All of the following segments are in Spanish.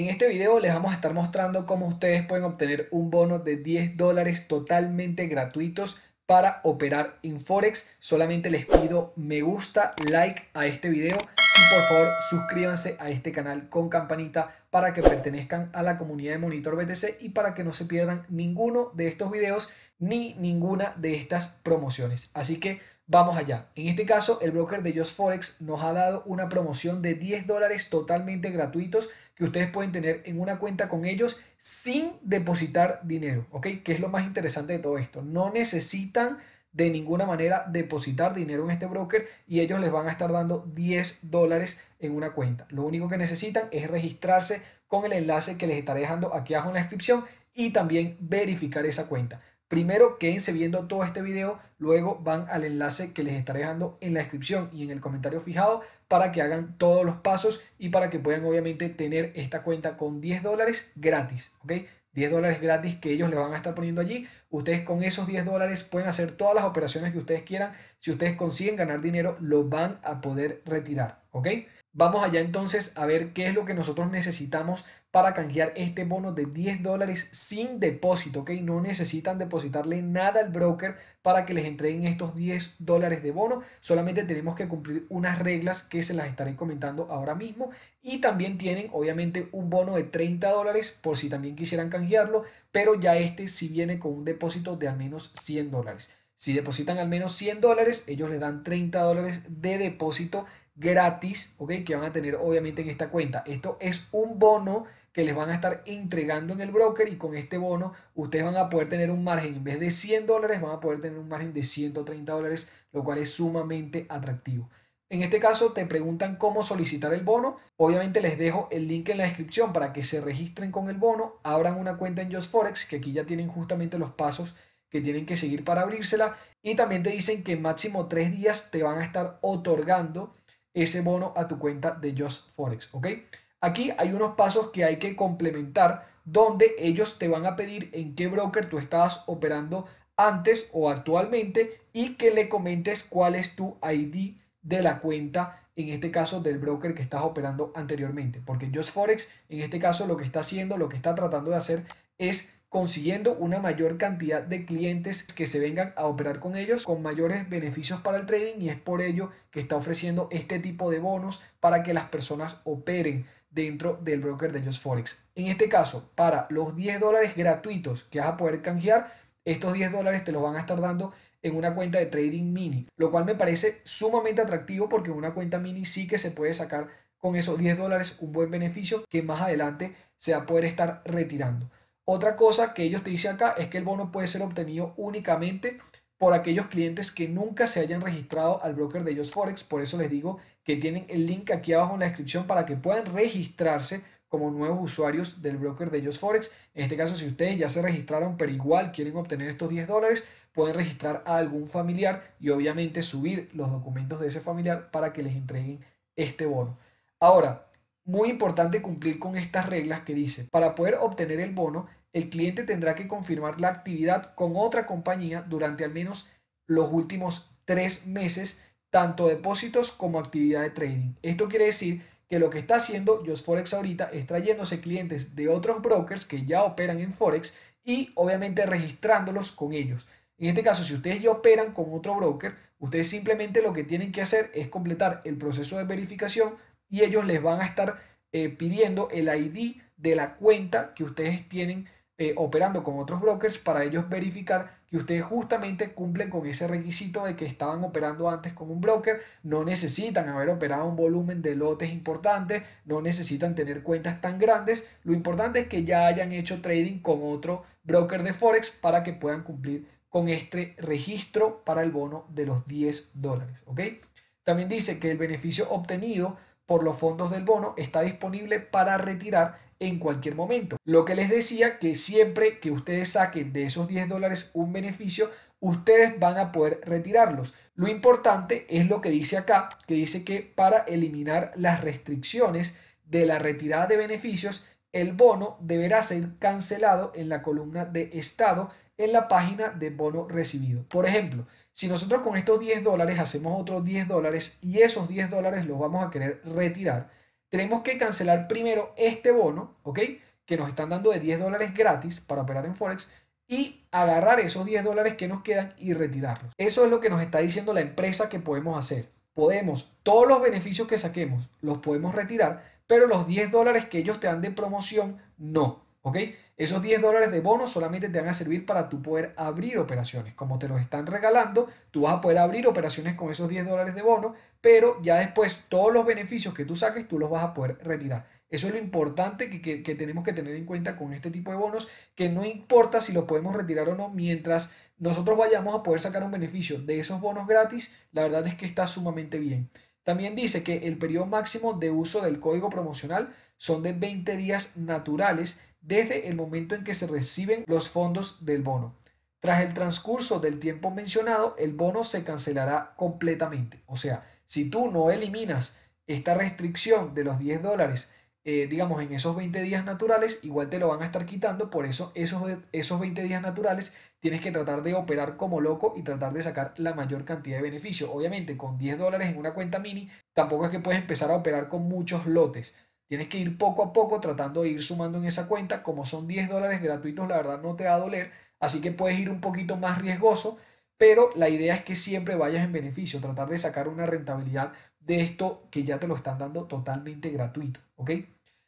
En este video les vamos a estar mostrando cómo ustedes pueden obtener un bono de 10 dólares totalmente gratuitos para operar en Forex. Solamente les pido me gusta, like a este video y por favor suscríbanse a este canal con campanita para que pertenezcan a la comunidad de Monitor BTC y para que no se pierdan ninguno de estos videos ni ninguna de estas promociones. Así que Vamos allá. En este caso, el broker de Just Forex nos ha dado una promoción de 10 dólares totalmente gratuitos que ustedes pueden tener en una cuenta con ellos sin depositar dinero, ¿ok? Que es lo más interesante de todo esto. No necesitan de ninguna manera depositar dinero en este broker y ellos les van a estar dando 10 dólares en una cuenta. Lo único que necesitan es registrarse con el enlace que les estaré dejando aquí abajo en la descripción y también verificar esa cuenta. Primero quédense viendo todo este video, luego van al enlace que les estaré dejando en la descripción y en el comentario fijado para que hagan todos los pasos y para que puedan obviamente tener esta cuenta con 10 dólares gratis, ¿ok? 10 dólares gratis que ellos le van a estar poniendo allí. Ustedes con esos 10 dólares pueden hacer todas las operaciones que ustedes quieran. Si ustedes consiguen ganar dinero, lo van a poder retirar, ¿ok? Vamos allá entonces a ver qué es lo que nosotros necesitamos para canjear este bono de 10 dólares sin depósito, ¿ok? No necesitan depositarle nada al broker para que les entreguen estos 10 dólares de bono. Solamente tenemos que cumplir unas reglas que se las estaré comentando ahora mismo. Y también tienen obviamente un bono de 30 dólares por si también quisieran canjearlo, pero ya este sí viene con un depósito de al menos 100 dólares. Si depositan al menos 100 dólares, ellos les dan 30 dólares de depósito gratis, ¿ok? Que van a tener obviamente en esta cuenta. Esto es un bono que les van a estar entregando en el broker y con este bono ustedes van a poder tener un margen, en vez de 100 dólares, van a poder tener un margen de 130 dólares, lo cual es sumamente atractivo. En este caso te preguntan cómo solicitar el bono. Obviamente les dejo el link en la descripción para que se registren con el bono, abran una cuenta en Just Forex, que aquí ya tienen justamente los pasos que tienen que seguir para abrírsela. Y también te dicen que en máximo tres días te van a estar otorgando ese bono a tu cuenta de Just Forex, ¿ok? Aquí hay unos pasos que hay que complementar donde ellos te van a pedir en qué broker tú estabas operando antes o actualmente y que le comentes cuál es tu ID de la cuenta, en este caso del broker que estás operando anteriormente. Porque Just Forex, en este caso, lo que está haciendo, lo que está tratando de hacer es consiguiendo una mayor cantidad de clientes que se vengan a operar con ellos con mayores beneficios para el trading y es por ello que está ofreciendo este tipo de bonos para que las personas operen dentro del broker de Just Forex. En este caso, para los 10 dólares gratuitos que vas a poder canjear, estos 10 dólares te los van a estar dando en una cuenta de trading mini, lo cual me parece sumamente atractivo porque en una cuenta mini sí que se puede sacar con esos 10 dólares un buen beneficio que más adelante se va a poder estar retirando. Otra cosa que ellos te dicen acá es que el bono puede ser obtenido únicamente por aquellos clientes que nunca se hayan registrado al broker de ellos Forex. Por eso les digo que tienen el link aquí abajo en la descripción para que puedan registrarse como nuevos usuarios del broker de ellos Forex. En este caso, si ustedes ya se registraron, pero igual quieren obtener estos 10 dólares, pueden registrar a algún familiar y obviamente subir los documentos de ese familiar para que les entreguen este bono. Ahora, muy importante cumplir con estas reglas que dice, para poder obtener el bono, el cliente tendrá que confirmar la actividad con otra compañía durante al menos los últimos tres meses, tanto depósitos como actividad de trading. Esto quiere decir que lo que está haciendo Just Forex ahorita es trayéndose clientes de otros brokers que ya operan en Forex y obviamente registrándolos con ellos. En este caso, si ustedes ya operan con otro broker, ustedes simplemente lo que tienen que hacer es completar el proceso de verificación y ellos les van a estar eh, pidiendo el ID de la cuenta que ustedes tienen eh, operando con otros brokers para ellos verificar que ustedes justamente cumplen con ese requisito de que estaban operando antes con un broker, no necesitan haber operado un volumen de lotes importantes, no necesitan tener cuentas tan grandes, lo importante es que ya hayan hecho trading con otro broker de Forex para que puedan cumplir con este registro para el bono de los 10 dólares, ¿ok? También dice que el beneficio obtenido por los fondos del bono está disponible para retirar en cualquier momento. Lo que les decía que siempre que ustedes saquen de esos 10 dólares un beneficio, ustedes van a poder retirarlos. Lo importante es lo que dice acá, que dice que para eliminar las restricciones de la retirada de beneficios, el bono deberá ser cancelado en la columna de estado en la página de bono recibido. Por ejemplo, si nosotros con estos 10 dólares hacemos otros 10 dólares y esos 10 dólares los vamos a querer retirar, tenemos que cancelar primero este bono, ¿ok? Que nos están dando de 10 dólares gratis para operar en Forex y agarrar esos 10 dólares que nos quedan y retirarlos. Eso es lo que nos está diciendo la empresa que podemos hacer. Podemos, todos los beneficios que saquemos los podemos retirar, pero los 10 dólares que ellos te dan de promoción no. ¿Ok? Esos 10 dólares de bono solamente te van a servir para tú poder abrir operaciones. Como te los están regalando, tú vas a poder abrir operaciones con esos 10 dólares de bono, pero ya después todos los beneficios que tú saques, tú los vas a poder retirar. Eso es lo importante que, que, tenemos que tener en cuenta con este tipo de bonos, que no importa si los podemos retirar o no, mientras nosotros vayamos a poder sacar un beneficio de esos bonos gratis, la verdad es que está sumamente bien. También dice que el periodo máximo de uso del código promocional son de 20 días naturales desde el momento en que se reciben los fondos del bono. Tras el transcurso del tiempo mencionado, el bono se cancelará completamente. O sea, si tú no eliminas esta restricción de los 10 dólares, eh, digamos, en esos 20 días naturales, igual te lo van a estar quitando. Por eso, esos, esos 20 días naturales tienes que tratar de operar como loco y tratar de sacar la mayor cantidad de beneficio. Obviamente, con 10 dólares en una cuenta mini, tampoco es que puedes empezar a operar con muchos lotes. Tienes que ir poco a poco tratando de ir sumando en esa cuenta. Como son 10 dólares gratuitos, la verdad no te va a doler. Así que puedes ir un poquito más riesgoso. Pero la idea es que siempre vayas en beneficio, tratar de sacar una rentabilidad de esto que ya te lo están dando totalmente gratuito. ¿Ok?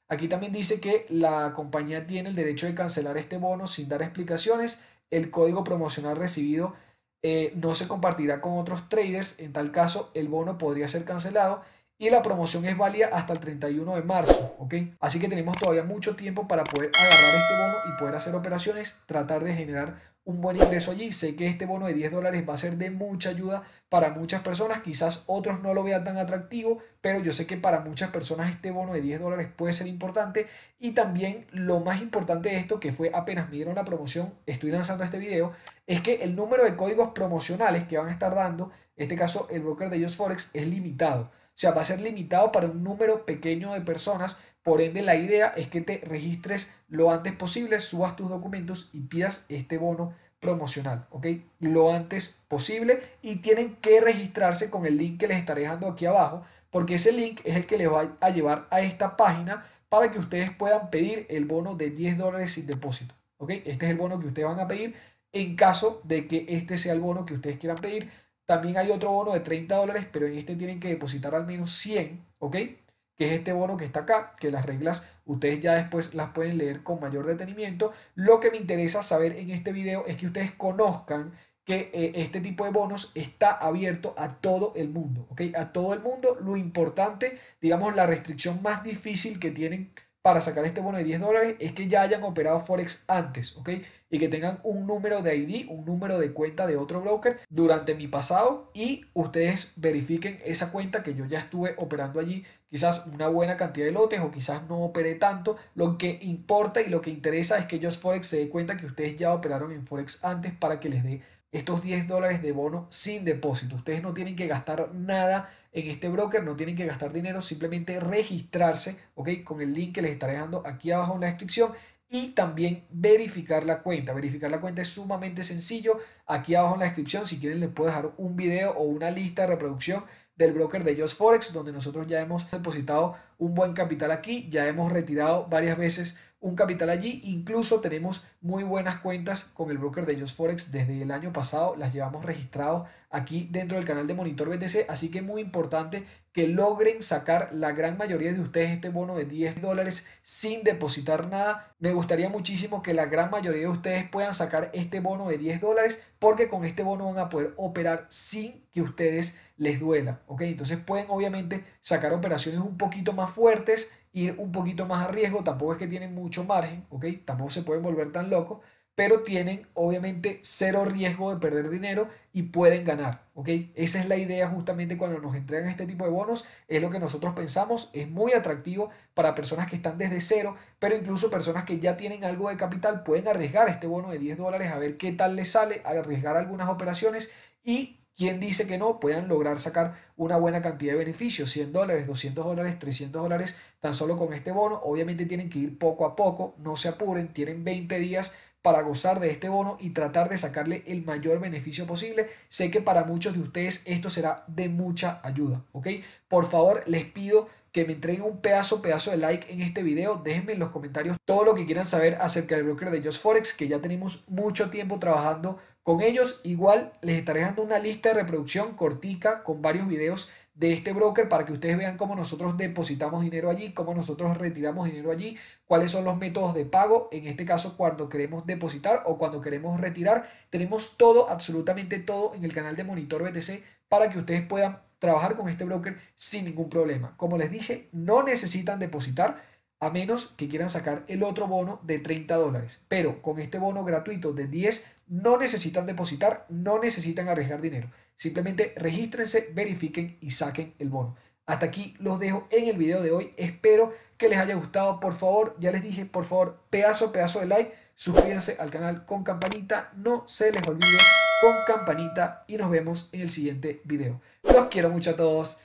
Aquí también dice que la compañía tiene el derecho de cancelar este bono sin dar explicaciones. El código promocional recibido eh, no se compartirá con otros traders. En tal caso, el bono podría ser cancelado y la promoción es válida hasta el 31 de marzo, ¿ok? Así que tenemos todavía mucho tiempo para poder agarrar este bono y poder hacer operaciones, tratar de generar un buen ingreso allí. Sé que este bono de 10 dólares va a ser de mucha ayuda para muchas personas. Quizás otros no lo vean tan atractivo, pero yo sé que para muchas personas este bono de 10 dólares puede ser importante. Y también lo más importante de esto, que fue apenas me dieron la promoción, estoy lanzando este video, es que el número de códigos promocionales que van a estar dando, en este caso el broker de ellos Forex, es limitado. O sea, va a ser limitado para un número pequeño de personas. Por ende, la idea es que te registres lo antes posible, subas tus documentos y pidas este bono promocional, ¿ok? Lo antes posible y tienen que registrarse con el link que les estaré dejando aquí abajo, porque ese link es el que les va a llevar a esta página para que ustedes puedan pedir el bono de 10 dólares sin depósito, ¿ok? Este es el bono que ustedes van a pedir en caso de que este sea el bono que ustedes quieran pedir. También hay otro bono de 30 dólares, pero en este tienen que depositar al menos 100, ¿ok? Que es este bono que está acá, que las reglas ustedes ya después las pueden leer con mayor detenimiento. Lo que me interesa saber en este video es que ustedes conozcan que eh, este tipo de bonos está abierto a todo el mundo, ¿ok? A todo el mundo. Lo importante, digamos, la restricción más difícil que tienen para sacar este bono de 10 dólares es que ya hayan operado Forex antes, ¿ok? Y que tengan un número de ID, un número de cuenta de otro broker durante mi pasado y ustedes verifiquen esa cuenta que yo ya estuve operando allí, quizás una buena cantidad de lotes o quizás no operé tanto. Lo que importa y lo que interesa es que ellos Forex se dé cuenta que ustedes ya operaron en Forex antes para que les dé estos 10 dólares de bono sin depósito. Ustedes no tienen que gastar nada en este broker, no tienen que gastar dinero, simplemente registrarse, ¿ok? Con el link que les estaré dejando aquí abajo en la descripción y también verificar la cuenta. Verificar la cuenta es sumamente sencillo. Aquí abajo en la descripción, si quieren, les puedo dejar un video o una lista de reproducción del broker de Just Forex, donde nosotros ya hemos depositado un buen capital aquí, ya hemos retirado varias veces un capital allí. Incluso tenemos muy buenas cuentas con el broker de Just Forex desde el año pasado. Las llevamos registrado aquí dentro del canal de Monitor BTC. Así que muy importante que logren sacar la gran mayoría de ustedes este bono de 10 dólares sin depositar nada. Me gustaría muchísimo que la gran mayoría de ustedes puedan sacar este bono de 10 dólares porque con este bono van a poder operar sin que ustedes les duela. ¿ok? Entonces pueden obviamente sacar operaciones un poquito más fuertes ir un poquito más a riesgo, tampoco es que tienen mucho margen, ¿ok? Tampoco se pueden volver tan locos, pero tienen obviamente cero riesgo de perder dinero y pueden ganar, ¿ok? Esa es la idea justamente cuando nos entregan este tipo de bonos, es lo que nosotros pensamos, es muy atractivo para personas que están desde cero, pero incluso personas que ya tienen algo de capital pueden arriesgar este bono de 10 dólares a ver qué tal les sale, arriesgar algunas operaciones y ¿Quién dice que no puedan lograr sacar una buena cantidad de beneficios? 100 dólares, 200 dólares, 300 dólares tan solo con este bono. Obviamente tienen que ir poco a poco, no se apuren, tienen 20 días para gozar de este bono y tratar de sacarle el mayor beneficio posible. Sé que para muchos de ustedes esto será de mucha ayuda, ¿ok? Por favor, les pido que me entreguen un pedazo, pedazo de like en este video. Déjenme en los comentarios todo lo que quieran saber acerca del broker de Just Forex, que ya tenemos mucho tiempo trabajando con ellos. Igual les estaré dando una lista de reproducción cortica con varios videos de este broker para que ustedes vean cómo nosotros depositamos dinero allí, cómo nosotros retiramos dinero allí, cuáles son los métodos de pago, en este caso cuando queremos depositar o cuando queremos retirar. Tenemos todo, absolutamente todo en el canal de Monitor BTC para que ustedes puedan trabajar con este broker sin ningún problema. Como les dije, no necesitan depositar a menos que quieran sacar el otro bono de 30 dólares. Pero con este bono gratuito de 10 no necesitan depositar, no necesitan arriesgar dinero. Simplemente regístrense, verifiquen y saquen el bono. Hasta aquí los dejo en el video de hoy. Espero que les haya gustado. Por favor, ya les dije, por favor, pedazo, pedazo de like. Suscríbanse al canal con campanita. No se les olvide con campanita. Y nos vemos en el siguiente video. Los quiero mucho a todos.